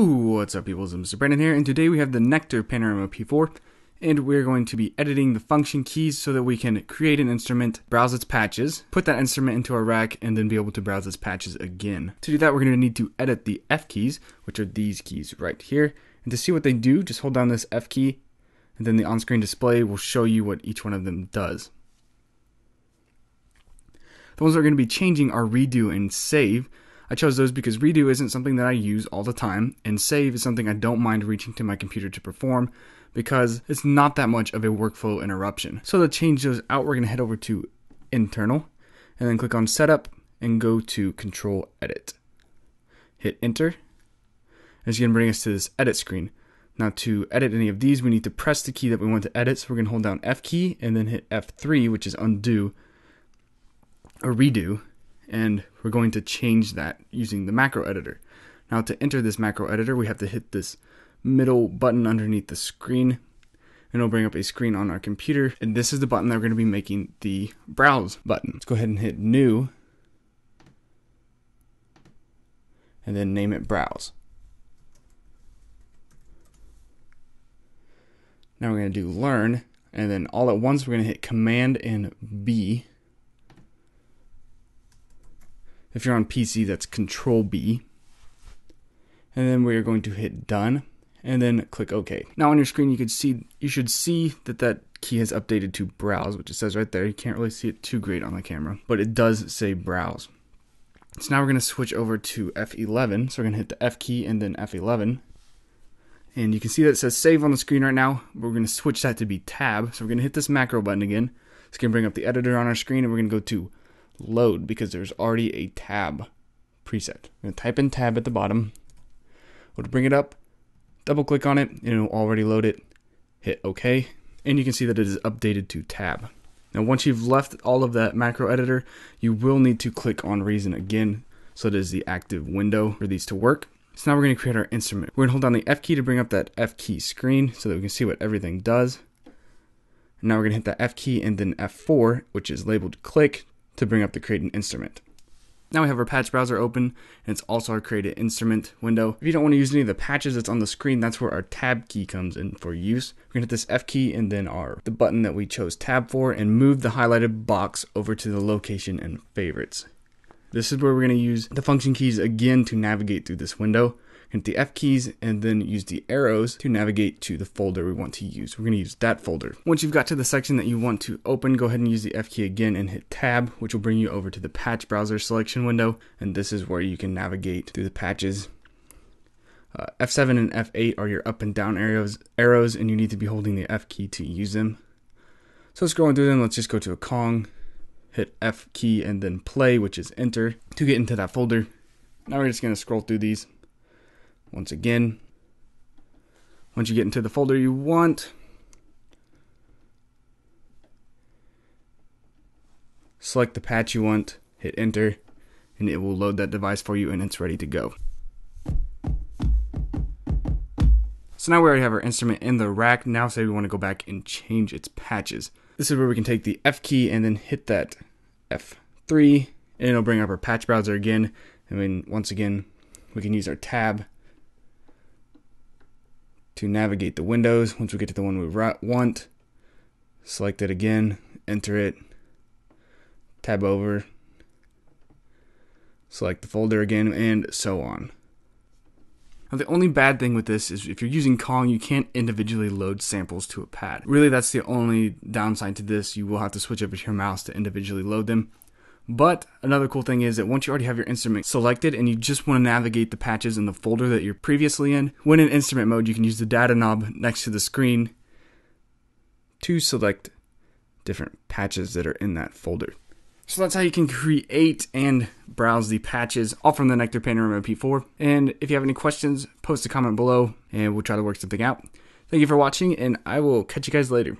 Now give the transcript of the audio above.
What's up people, it's Mr. Brandon here, and today we have the Nektar Panorama P4, and we're going to be editing the function keys so that we can create an instrument, browse its patches, put that instrument into our rack, and then be able to browse its patches again. To do that, we're going to need to edit the F keys, which are these keys right here, and to see what they do, just hold down this F key, and then the on-screen display will show you what each one of them does. The ones that are going to be changing are redo and save, I chose those because redo isn't something that I use all the time, and save is something I don't mind reaching to my computer to perform because it's not that much of a workflow interruption. So to change those out, we're going to head over to internal and then click on setup and go to control edit. Hit enter. It's going to bring us to this edit screen. Now to edit any of these, we need to press the key that we want to edit. So we're going to hold down F key and then hit F3, which is undo or redo and we're going to change that using the macro editor. Now to enter this macro editor, we have to hit this middle button underneath the screen and it'll bring up a screen on our computer. And this is the button that we're going to be making the browse button. Let's go ahead and hit new and then name it browse. Now we're going to do learn and then all at once we're going to hit command and B if you're on PC, that's Control B. And then we're going to hit done and then click OK. Now on your screen, you could see you should see that that key has updated to browse, which it says right there. You can't really see it too great on the camera, but it does say browse. So now we're going to switch over to F11. So we're going to hit the F key and then F11. And you can see that it says save on the screen right now. We're going to switch that to be tab. So we're going to hit this macro button again. It's going to bring up the editor on our screen and we're going to go to load because there's already a tab preset. I'm going to type in tab at the bottom. We'll bring it up, double click on it, and it'll already load it. Hit OK, and you can see that it is updated to tab. Now, once you've left all of that macro editor, you will need to click on Reason again so it is the active window for these to work. So now we're going to create our instrument. We're going to hold down the F key to bring up that F key screen so that we can see what everything does. And now we're going to hit that F key and then F4, which is labeled click, to bring up the create an instrument. Now we have our patch browser open, and it's also our create an instrument window. If you don't want to use any of the patches that's on the screen, that's where our tab key comes in for use. We're gonna hit this F key and then our the button that we chose tab for, and move the highlighted box over to the location and favorites. This is where we're gonna use the function keys again to navigate through this window hit the F keys, and then use the arrows to navigate to the folder we want to use. We're going to use that folder. Once you've got to the section that you want to open, go ahead and use the F key again and hit tab, which will bring you over to the patch browser selection window. And this is where you can navigate through the patches. Uh, F7 and F8 are your up and down arrows, arrows, and you need to be holding the F key to use them. So scrolling through them, let's just go to a Kong, hit F key and then play, which is enter, to get into that folder. Now we're just going to scroll through these. Once again, once you get into the folder you want, select the patch you want, hit enter, and it will load that device for you and it's ready to go. So now we already have our instrument in the rack. Now say we want to go back and change its patches. This is where we can take the F key and then hit that F3 and it'll bring up our patch browser again. And then once again, we can use our tab to navigate the windows. Once we get to the one we want, select it again, enter it, tab over, select the folder again, and so on. Now, the only bad thing with this is if you're using Kong, you can't individually load samples to a pad. Really, that's the only downside to this. You will have to switch over to your mouse to individually load them. But another cool thing is that once you already have your instrument selected and you just want to navigate the patches in the folder that you're previously in, when in instrument mode, you can use the data knob next to the screen to select different patches that are in that folder. So that's how you can create and browse the patches all from the Nektar Panorama P4. And if you have any questions, post a comment below and we'll try to work something out. Thank you for watching and I will catch you guys later.